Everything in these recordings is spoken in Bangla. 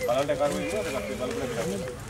Kalau ada karung itu ada karung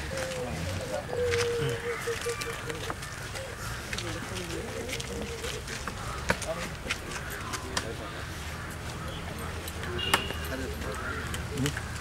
Mm-hmm.